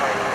ไป